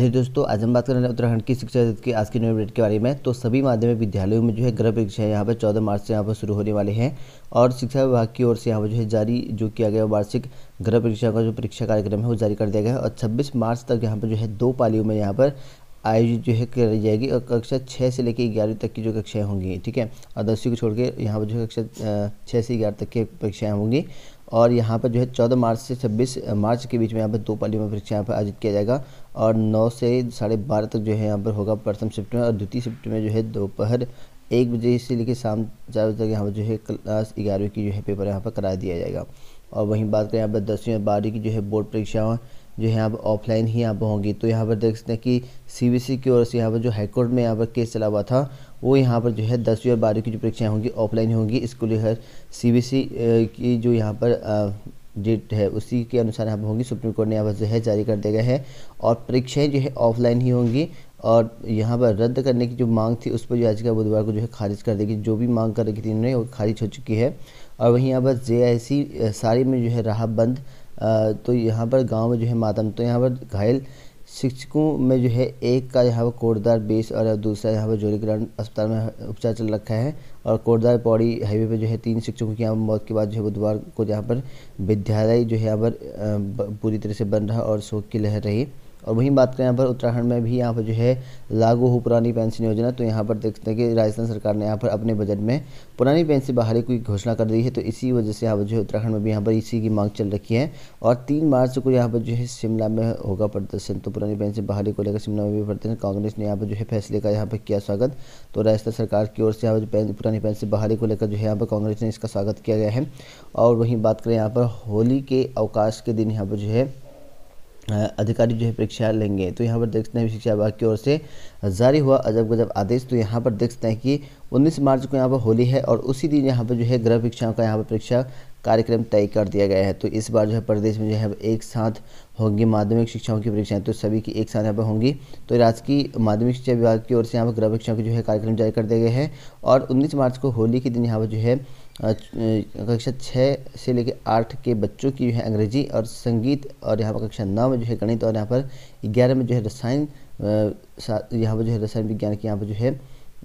Hello दोस्तों, आज हम बात कर रहे हैं उत्तराखंड की शिक्षा की आज की न्यू अपडेट के बारे में। तो सभी माध्यमिक विद्यालयों में जो है गृह परीक्षाएँ यहाँ पर चौदह मार्च से यहाँ पर शुरू होने वाले हैं और शिक्षा विभाग की ओर से यहाँ पर जो है जारी जो किया गया वार्षिक गृह परीक्षा का जो परीक्षा कार्यक्रम है वो जारी कर दिया गया है और छब्बीस मार्च तक यहाँ पर जो है दो पालियों में यहाँ पर आयोजित जो है करी जाएगी और कक्षा छः से लेकर ग्यारहवीं तक की जो कक्षाएँ होंगी, ठीक है? और दसवीं को छोड़ के यहाँ पर जो कक्षा छः से ग्यारह तक की परीक्षाएँ होंगी और यहाँ पर जो है चौदह मार्च से छब्बीस मार्च के बीच में यहाँ पर दो पालियों में परीक्षा यहाँ पर आयोजित किया जाएगा और नौ से साढ़े बारह तक जो है यहाँ पर होगा प्रथम शिफ्ट में और द्वितीय शिफ्ट में जो है दोपहर एक बजे से लेकर शाम चार बजे तक यहाँ पर जो है क्लास ग्यारहवीं की जो है पेपर यहाँ पर करा दिया जाएगा। और वहीं बात करें यहाँ पर दसवीं और बारहवीं की जो है बोर्ड परीक्षाओं जो है यहाँ पर ऑफलाइन ही यहाँ पर होंगी। तो यहाँ पर देख सकते हैं कि सी की ओर से यहाँ पर जो हाईकोर्ट में यहाँ पर केस चला हुआ था, वो यहाँ पर जो है दसवीं और बारहवीं की जो परीक्षाएँ होंगी ऑफलाइन होंगी। स्कूली हर सी की जो यहाँ पर डेट है, उसी के अनुसार यहाँ पर होंगी। सुप्रीम कोर्ट ने यहाँ पर जो है जारी कर दिया गया है और परीक्षाएँ जो है ऑफलाइन ही होंगी और यहाँ पर रद्द करने की जो मांग थी, उस पर जो याचिका बुधवार को जो है खारिज कर देगी जो भी मांग कर रखी थी उन्होंने वो खारिज हो चुकी है। और वहीं यहाँ पर जेआईसी सारी में जो है रहा बंद तो यहाँ पर गाँव में जो है मातम तो यहाँ पर घायल शिक्षकों में जो है एक का यहाँ पर कोटदार बेस और दूसरा यहाँ पर जोरीग्रांड अस्पताल में उपचार चल रखा है और कोटदार पौड़ी हाईवे पर जो है तीन शिक्षकों की यहाँ मौत के बाद जो है बुधवार को यहाँ पर विद्यालय जो है यहाँ पर पूरी तरह से बन रहा और शोक की लहर रही। और वहीं बात करें यहाँ पर उत्तराखंड में भी यहाँ पर जो है लागू हो पुरानी पेंशन योजना तो यहाँ पर देखते हैं कि राजस्थान सरकार ने यहाँ पर अपने बजट में पुरानी पेंशन बहाली की घोषणा कर दी है तो इसी वजह से यहाँ पर जो है उत्तराखंड में भी यहाँ पर इसी की मांग चल रखी है और तीन मार्च को यहाँ पर जो है शिमला में होगा प्रदर्शन तो पुरानी पेंशन बहाली को लेकर शिमला में भी प्रदर्शन कांग्रेस ने यहाँ पर जो है फैसले का यहाँ पर किया स्वागत तो राजस्थान सरकार की ओर से यहाँ पर पुरानी पेंशन बहाली को लेकर जो है यहाँ पर कांग्रेस ने इसका स्वागत किया गया है और वहीं बात करें यहाँ पर होली के अवकाश के दिन यहाँ पर जो है अधिकारी जो है परीक्षा लेंगे। तो यहाँ पर देख सकते हैं शिक्षा विभाग की ओर से जारी हुआ अजब गजब आदेश। तो यहाँ पर देख सकते हैं कि 19 मार्च को यहाँ पर होली है और उसी दिन यहाँ पर जो है गृह परीक्षाओं का यहाँ पर परीक्षा कार्यक्रम तय कर दिया गया है। तो इस बार जो है प्रदेश में जो है एक साथ होंगी माध्यमिक शिक्षाओं की परीक्षाएँ। तो सभी की एक साथ यहाँ पर होंगी। तो राजकीय माध्यमिक शिक्षा विभाग की ओर से यहाँ पर गृह परीक्षाओं के जो है कार्यक्रम जारी कर दिया गया है और उन्नीस मार्च को होली के दिन यहाँ पर जो है कक्षा छः से लेकर आठ के बच्चों की जो है अंग्रेज़ी और संगीत और यहाँ पर कक्षा नौ में जो है गणित और यहाँ पर ग्यारह में जो है रसायन यहाँ पर जो है रसायन विज्ञान की यहाँ पर जो है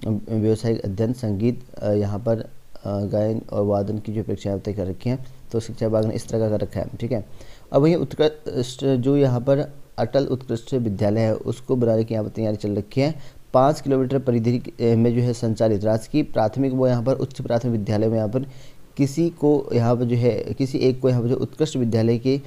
व्यवसायिक अध्ययन, संगीत यहाँ पर गायन और वादन की जो परीक्षाएँ तय कर रखी हैं तो शिक्षा विभाग ने इस तरह का कर रखा है, ठीक है? अब वहीं उत्कृष्ट, जो यहाँ पर अटल उत्कृष्ट विद्यालय है, उसको बनाने की यहाँ पर तैयारी चल रखी है पाँच किलोमीटर परिधि में जो है संचालित। राजकीय प्राथमिक व यहाँ पर, उच्च प्राथमिक विद्यालय में यहाँ पर, किसी को यहाँ पर जो है, किसी एक को यहाँ पर जो उत्कृष्ट विद्यालय के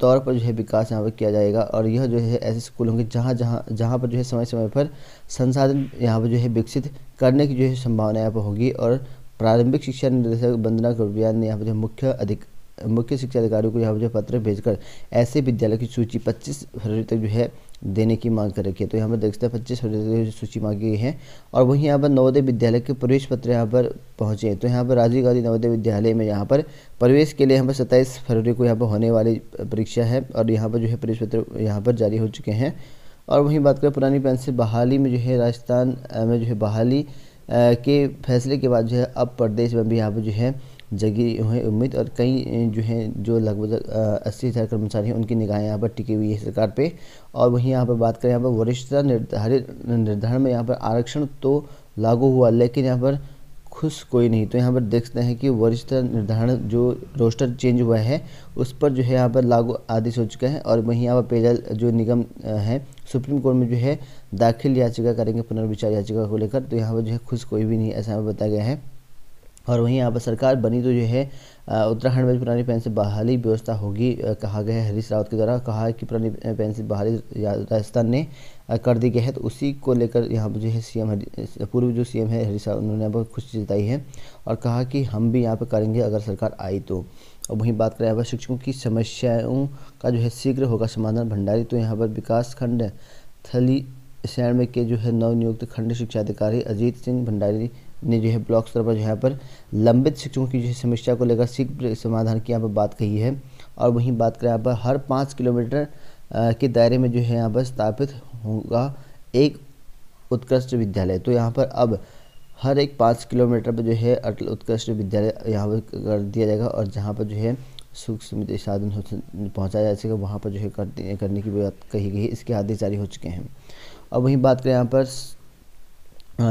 तौर पर जो है विकास यहाँ पर किया जाएगा। और यह जो है, ऐसे स्कूल होंगे जहाँ जहाँ जहाँ पर जो है समय समय पर संसाधन यहाँ पर जो है विकसित करने की जो है संभावना यहाँ पर होगी। और प्रारंभिक शिक्षा निदेशक वंदना गुरबियान ने यहाँ पर जो मुख्य अधिक, मुख्य शिक्षा अधिकारियों को यहाँ पर जो पत्र भेजकर ऐसे विद्यालय की सूची 25 फरवरी तक जो है देने की मांग कर रखी है तो यहाँ पर देखते हैं पच्चीस सूची मांगी गई है और वहीं यहाँ पर नवोदय विद्यालय के प्रवेश पत्र यहाँ पर पहुँचे तो यहाँ पर राजीव गांधी नवोदय विद्यालय में यहाँ पर प्रवेश के लिए यहाँ पर सत्ताईस फरवरी को यहाँ पर होने वाली परीक्षा है और यहाँ पर जो है प्रवेश पत्र यहाँ पर जारी हो चुके हैं और वहीं बात करें पुरानी पेंसिल बहाली में जो है राजस्थान में जो है बहाली के फैसले के बाद जो है अब प्रदेश में भी यहाँ पर जो है जगी हुई उम्मीद और कई जो हैं जो लगभग अस्सी हज़ार कर्मचारी हैं उनकी निगाहें यहाँ पर टिकी हुई है सरकार पे और वहीं यहाँ पर बात करें यहाँ पर वरिष्ठता निर्धारित निर्धारण में यहाँ पर आरक्षण तो लागू हुआ लेकिन यहाँ पर खुश कोई नहीं तो यहाँ पर देख सकते हैं कि वरिष्ठता निर्धारण जो रोस्टर चेंज हुआ है उस पर जो है यहाँ पर लागू आदेश हो चुका है और वहीं यहाँ पर पेयजल जो निगम है सुप्रीम कोर्ट में जो है दाखिल याचिका करेंगे पुनर्विचार याचिका को लेकर तो यहाँ पर जो है खुश कोई भी नहीं ऐसा यहाँ बताया गया है और वहीं यहाँ पर सरकार बनी तो जो है उत्तराखंड में पुरानी पेंशन बहाली व्यवस्था होगी कहा गया है हरीश रावत के द्वारा। कहा है कि पुरानी पेंशन बहाली राजस्थान ने कर दी गई है तो उसी को लेकर यहाँ पर जो है सीएम पूर्व जो सीएम है हरीश रावत, उन्होंने बहुत खुशी जताई है और कहा कि हम भी यहाँ पर करेंगे अगर सरकार आई तो। और वहीं बात करें यहाँ पर शिक्षकों की समस्याओं का जो है शीघ्र होगा समाधान भंडारी तो यहाँ पर विकास खंड थली, शहर में के जो है नवनियुक्त खंड शिक्षा अधिकारी अजीत सिंह भंडारी ने जो है ब्लॉक स्तर पर जो यहाँ पर लंबित शिक्षकों की जो है समस्या को लेकर शीघ्र समाधान की यहाँ पर बात कही है। और वहीं बात करें यहाँ पर हर पाँच किलोमीटर के दायरे में जो है यहाँ पर स्थापित होगा एक उत्कृष्ट विद्यालय। तो यहाँ पर अब हर एक पाँच किलोमीटर पर जो है अटल उत्कृष्ट विद्यालय यहाँ पर कर दिया जाएगा और जहाँ पर जो है सुख सुविधा साधन पहुँचाया जा सके, वहाँ पर जो है करने की बात कही गई है। इसके आदेश जारी हो चुके हैं। और वहीं बात करें यहाँ पर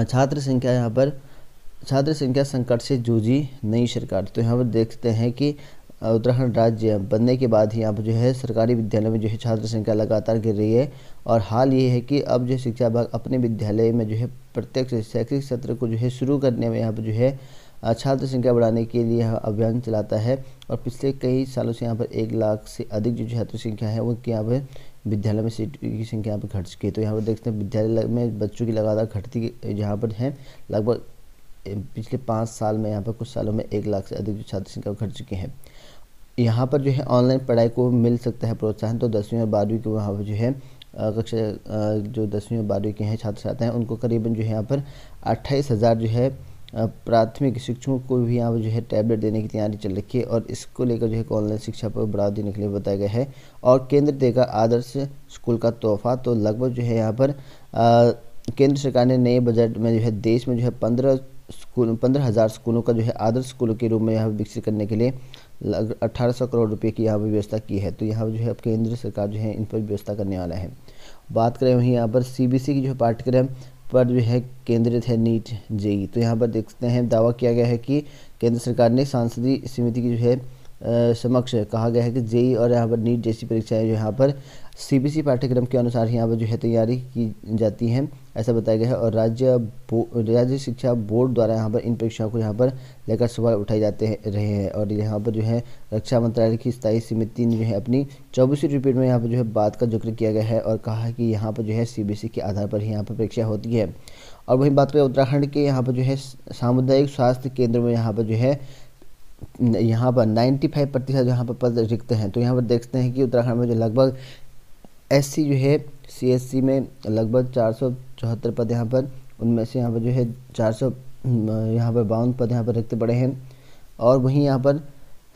छात्र संख्या यहाँ पर छात्र संख्या संकट से जूझी नई सरकार। तो यहाँ पर देखते हैं कि उत्तराखंड राज्य बनने के बाद ही यहाँ पर जो है सरकारी विद्यालय में जो है छात्र संख्या लगातार गिर रही है और हाल ये है कि अब जो शिक्षा विभाग अपने विद्यालय में जो है प्रत्यक्ष शैक्षिक सत्र को जो है शुरू करने में यहाँ पर जो है छात्र संख्या बढ़ाने के लिए अभियान चलाता है और पिछले कई सालों से यहाँ पर एक लाख से अधिक जो छात्र संख्या है वो यहाँ पर विद्यालय में सीट की संख्या यहाँ पर घट चुकी है। तो यहाँ पर देखते हैं विद्यालय में बच्चों की लगातार घटती जहाँ पर है, लगभग पिछले पाँच साल में, यहाँ पर कुछ सालों में एक लाख से अधिक जो छात्र संख्या घट चुके हैं। यहाँ पर जो है ऑनलाइन पढ़ाई को मिल सकता है प्रोत्साहन तो दसवीं और बारहवीं के वहाँ पर जो है कक्षा जो दसवीं और बारहवीं के हैं छात्र छात्राएँ हैं उनको करीबन जो है यहाँ पर अट्ठाईस हज़ार जो है प्राथमिक शिक्षकों को भी यहाँ पर जो है टैबलेट देने की तैयारी चल रखी है और इसको लेकर जो है ऑनलाइन शिक्षा पर बढ़ावा देने के लिए बताया गया है। और केंद्र देगा आदर्श स्कूल का तोहफा तो लगभग जो है यहाँ पर केंद्र सरकार ने नए बजट में जो है, देश में जो है पंद्रह स्कूल, पंद्रह हज़ार स्कूलों का जो है आदर्श स्कूलों के रूप में यहाँ विकसित करने के लिए अट्ठारह सौ करोड़ रुपए की यहाँ पर व्यवस्था की है। तो यहाँ जो है अब केंद्र सरकार जो है इन पर व्यवस्था करने वाला है। बात करें वहीं यहाँ पर सीबीएसई की जो पाठ्यक्रम पर जो है केंद्रित है नीट जेई। तो यहाँ पर देखते हैं, दावा किया गया है कि केंद्र सरकार ने सांसदीय समिति की जो है समक्ष कहा गया है कि जेई और यहाँ पर नीट जैसी परीक्षाएँ जो यहाँ पर सीबीएसई पाठ्यक्रम के अनुसार यहाँ पर जो है तैयारी की जाती है ऐसा बताया गया है और राज्य राज्य शिक्षा बोर्ड द्वारा यहाँ पर इन परीक्षाओं को यहाँ पर लेकर सवाल उठाए जाते हैं रहे हैं और यहाँ पर जो है रक्षा मंत्रालय की स्थायी समिति ने जो है अपनी चौबीसवीं रिपीट में यहाँ पर जो है बात का ज़िक्र किया गया है और कहा है कि यहाँ पर जो है सी के आधार पर ही यहाँ पर परीक्षा होती है और वहीं बात करें उत्तराखंड के यहाँ पर जो है सामुदायिक स्वास्थ्य केंद्र में यहाँ पर जो है यहाँ पर 95 प्रतिशत यहाँ पर पद रिक्त हैं तो यहाँ पर देखते हैं कि उत्तराखंड में जो लगभग एससी जो है सीएससी में लगभग चार सौ चौहत्तर पद यहाँ पर, उनमें से यहाँ पर जो है चार सौ यहाँ पर बावन पद यहाँ पर रिक्त पड़े हैं। और वहीं यहाँ पर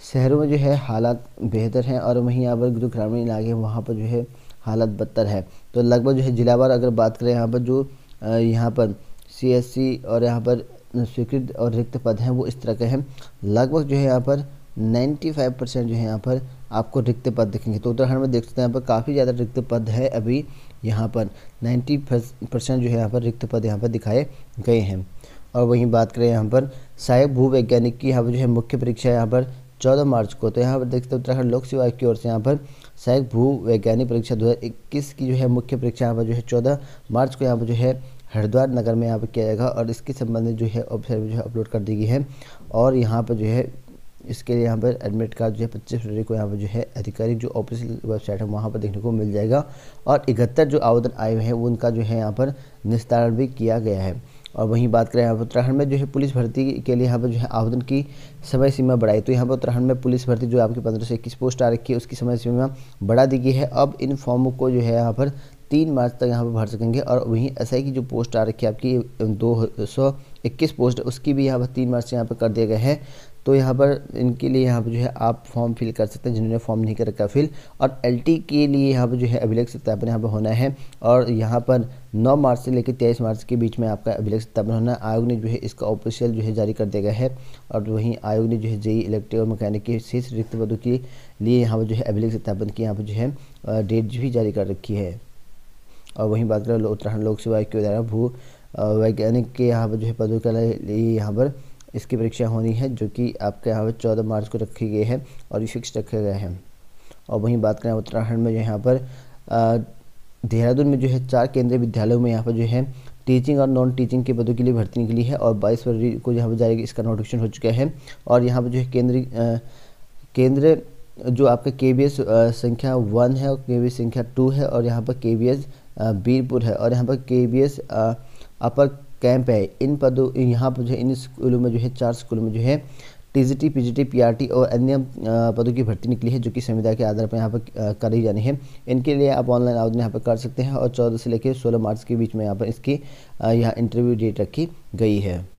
शहरों में जो है हालात बेहतर हैं और वहीं यहाँ पर जो ग्रामीण इलाके हैं, वहाँ पर जो है हालत बदतर है। तो लगभग जो है जिलावार अगर बात करें यहाँ पर जो यहाँ पर सीएससी और यहाँ पर स्वीकृत और रिक्त पद हैं, वो इस तरह के हैं। लगभग जो है यहाँ पर 95 परसेंट जो है यहाँ पर आपको रिक्त पद दिखेंगे तो उत्तराखंड में देख सकते हैं यहाँ पर काफ़ी ज़्यादा रिक्त पद है अभी यहाँ पर 90 परसेंट जो है यहाँ पर रिक्त पद यहाँ पर दिखाए गए हैं और वहीं बात करें यहाँ पर सहायक भू वैज्ञानिक की यहाँ पर जो है मुख्य परीक्षा यहाँ पर चौदह मार्च को तो यहाँ पर देखते हैं उत्तराखंड लोक सेवा की ओर से यहाँ पर सहायक भू वैज्ञानिक परीक्षा दो की जो है मुख्य परीक्षा यहाँ पर जो है चौदह मार्च को यहाँ पर जो है हरिद्वार नगर में यहाँ पर किया जाएगा और इसके संबंधित जो है वेबसाइट जो है अपलोड कर दी गई है और यहाँ पर जो है इसके लिए यहाँ पर एडमिट कार्ड जो है पच्चीस फरवरी को यहाँ पर जो है आधिकारिक जो ऑफिशियल वेबसाइट है वहाँ पर देखने को मिल जाएगा और इकहत्तर जो आवेदन आए हुए हैं उनका जो है यहाँ पर निस्तारण भी किया गया है और वहीं बात करें यहाँ पर उत्तराखंड में जो है पुलिस भर्ती के लिए यहाँ पर जो है आवेदन की समय सीमा बढ़ाई तो यहाँ पर उत्तराखंड में पुलिस भर्ती जो आपकी पंद्रह से इक्कीस पोस्ट आ रखी है उसकी समय सीमा बढ़ा दी गई है अब इन फॉर्मों को जो है यहाँ पर तीन मार्च तक यहाँ पर भर सकेंगे और वहीं एस की जो पोस्ट आ रखी है आपकी दो सौ इक्कीस पोस्ट उसकी भी यहाँ पर तीन मार्च से यहाँ पर कर दिया गया है तो यहाँ पर इनके लिए यहाँ पर जो है आप फॉर्म फिल कर सकते हैं, जिन्होंने फॉर्म नहीं कर रखा फिल और एलटी के लिए यहाँ पर जो है अभिलेख सत्यापन यहाँ पर होना है। और यहाँ पर 9 मार्च से लेकर 23 मार्च के बीच में आपका अभिलेख सत्यापन होना आयोग ने जो है इसका ऑफिशियल जो है जारी कर दिया गया है। और वहीं आयोग ने जो है जेई इलेक्ट्रिक और मैकेनिक के शेष रिक्त पदों के लिए यहाँ पर जो है अभिलेख सत्यापन की यहाँ पर जो है डेट भी जारी कर रखी है। और वहीं बात करें उत्तराखंड लोक सेवा आयोग के द्वारा भू वैज्ञानिक के यहाँ पर जो है पदों के लिए यहाँ पर इसकी परीक्षा होनी है, जो कि आपके यहाँ पर चौदह मार्च को रखी गई है और ये फिक्स रखे गए हैं। और वहीं बात करें उत्तराखंड में जो यहाँ पर देहरादून में जो है चार केंद्रीय विद्यालयों में यहाँ पर जो है टीचिंग और नॉन टीचिंग के पदों के लिए भर्ती निकली है और बाईस फरवरी को यहाँ पर जाएगी इसका नोटिफिकेशन हो चुका है। और यहाँ पर जो है केंद्रीय केंद्र जो आपका के संख्या वन है और के संख्या टू है और यहाँ पर के बीरपुर है। और यहाँ पर के अपर कैंप है। इन पदों, यहाँ पर जो है, इन स्कूलों में जो है, चार स्कूलों में जो है, टीजीटी, पीजीटी, पीआरटी और अन्य पदों की भर्ती निकली है, जो कि संविदा के आधार पर यहाँ पर करी जानी है। इनके लिए आप ऑनलाइन आवेदन यहाँ पर कर सकते हैं और चौदह से लेकर सोलह मार्च के बीच में यहाँ पर इसकी यहाँ इंटरव्यू डेट रखी गई है।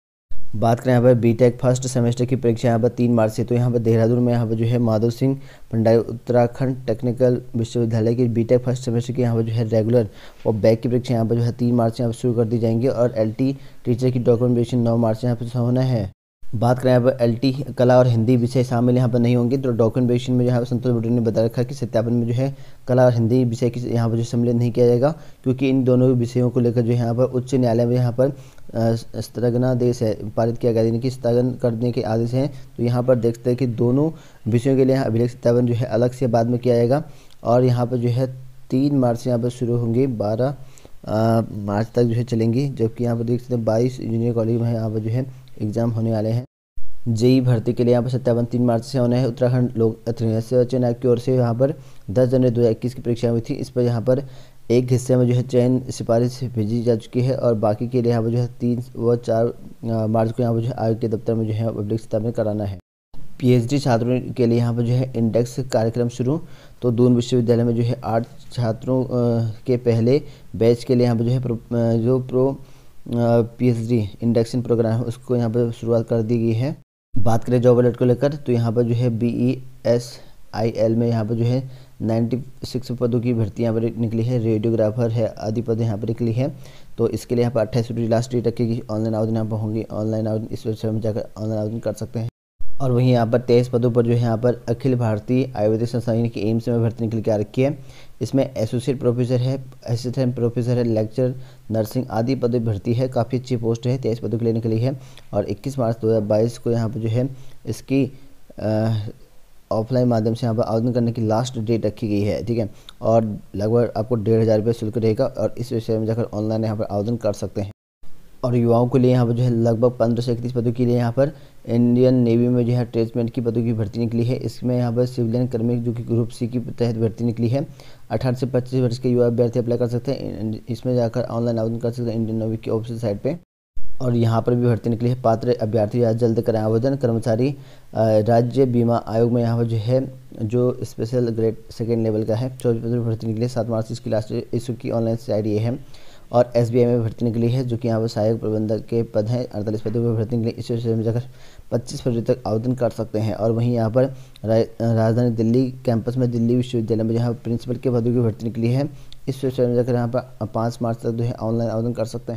बात करें यहाँ पर बीटेक फ़र्स्ट सेमेस्टर की परीक्षा, यहाँ पर तीन मार्च से तो यहाँ पर देहरादून में यहाँ पर जो है माधव सिंह भंडारी उत्तराखंड टेक्निकल विश्वविद्यालय की बीटेक फ़र्स्ट सेमेस्टर की यहाँ पर जो है रेगुलर और बैक की परीक्षा यहाँ पर जो है तीन मार्च से यहाँ पर शुरू कर दी जाएँगी और एलटी टीचर की डॉक्यूमेंटेशन नौ मार्च से यहाँ पर होना है। बात करें यहाँ पर एलटी कला और हिंदी विषय शामिल यहाँ पर नहीं होंगे तो डॉक्यूमेंटेशन में जो है, संतोष बटोरी ने बता रखा कि सत्यापन में जो है, कला और हिंदी विषय की यहाँ पर जो सम्मिलित नहीं किया जाएगा, क्योंकि इन दोनों विषयों को लेकर जो है यहाँ पर उच्च न्यायालय में यहाँ पर स्थगनादेश है, पारित किया गया, यानी कि स्थगन करने के आदेश हैं। तो यहाँ पर देखते हैं कि दोनों विषयों के लिए अभिलेख सत्यापन जो है, अलग से बाद में किया जाएगा, और यहाँ पर जो है, तीन मार्च से यहाँ पर शुरू होंगे, बारह मार्च तक जो है चलेंगी, जबकि यहाँ पर देख सकते हैं बाईस इंजीनियर कॉलेज में यहाँ पर जो है एग्ज़ाम होने वाले हैं। जेई भर्ती के लिए यहाँ पर सत्तावन तीन मार्च से होना है। उत्तराखंड लोक चयन आयोग की ओर से यहाँ पर दस जनवरी दो हज़ार इक्कीस की परीक्षा हुई थी। इस पर यहाँ पर एक हिस्से में जो है चयन सिफारिश भेजी जा चुकी है और बाकी के लिए यहाँ पर जो है तीन व चार मार्च को यहाँ पर जो है आयोग के दफ्तर में जो है पब्लिक सत्ता कराना है। पीएचडी छात्रों के लिए यहाँ पर जो है इंडेक्स कार्यक्रम शुरू। तो दून विश्वविद्यालय में जो है आठ छात्रों के पहले बैच के लिए यहाँ पर जो है प्रो, जो प्रो पीएचडी इंडक्शन प्रोग्राम है, उसको यहाँ पर शुरुआत कर दी गई है। बात करें जॉब अलर्ट को लेकर तो यहाँ पर जो है B E S I L में यहाँ पर जो है 96 पदों की भर्ती यहाँ पर निकली है। रेडियोग्राफर है आदि पद यहाँ पर निकली है। तो इसके लिए यहाँ पर अट्ठाईस फरवरी लास्ट डेट रखेगी ऑनलाइन आवेदन यहाँ पर होंगी। ऑनलाइन आवेदन इस वेबसाइट में जाकर ऑनलाइन आवेदन कर सकते हैं। और वहीं यहाँ पर तेईस पदों पर जो है यहाँ पर अखिल भारतीय आयुर्वेदिक संस्थान की एम्स में भर्ती निकल के आ रखी है। इसमें एसोसिएट प्रोफेसर है असिस्टेंट प्रोफेसर है लेक्चर नर्सिंग आदि पदों भर्ती है, काफ़ी अच्छी पोस्ट है, तेईस पदों के लिए निकली है, और 21 मार्च 2022 को यहाँ पर जो है, इसकी ऑफलाइन माध्यम से यहाँ पर आवेदन करने की लास्ट डेट रखी गई है, ठीक है? और लगभग आपको डेढ़ हज़ार रुपये शुल्क रहेगा, और इस विषय में जाकर ऑनलाइन यहाँ पर आवेदन कर सकते हैं। और युवाओं के लिए यहाँ पर जो है, लगभग पंद्रह से इकतीस पदों के लिए यहाँ पर इंडियन नेवी में जो है ट्रेसमेंट की पदों की भर्ती निकली है। इसमें यहाँ पर सिविलियन कर्मी जो कि ग्रुप सी की तहत भर्ती निकली है। अठारह से पच्चीस वर्ष के युवा अभ्यर्थी अप्लाई कर सकते हैं। इसमें जाकर ऑनलाइन आवेदन कर सकते हैं इंडियन नेवी की ऑफिशियल साइट पर और यहाँ पर भी भर्ती निकली है। पात्र अभ्यर्थी या जल्द करें आवेदन। कर्मचारी राज्य बीमा आयोग में यहाँ पर जो है, जो स्पेशल ग्रेड सेकेंड लेवल का है, चौबीस पद भर्ती निकली है। सात मार्च इसकी लास्ट इशू की ऑनलाइन साइड ये है। और एसबीआई में भर्ती निकली है, जो कि यहाँ पर सहायक प्रबंधक के पद हैं। अड़तालीस पदों पर भर्ती निकली इस में जाकर पच्चीस फरवरी तक आवेदन कर सकते हैं। और वहीं यहाँ पर राजधानी दिल्ली कैंपस में दिल्ली विश्वविद्यालय में जहाँ प्रिंसिपल के पदों की भर्ती निकली है, इस विश्वविद्यालय में जाकर यहाँ पर पाँच मार्च तक जो है ऑनलाइन आवेदन कर सकते हैं।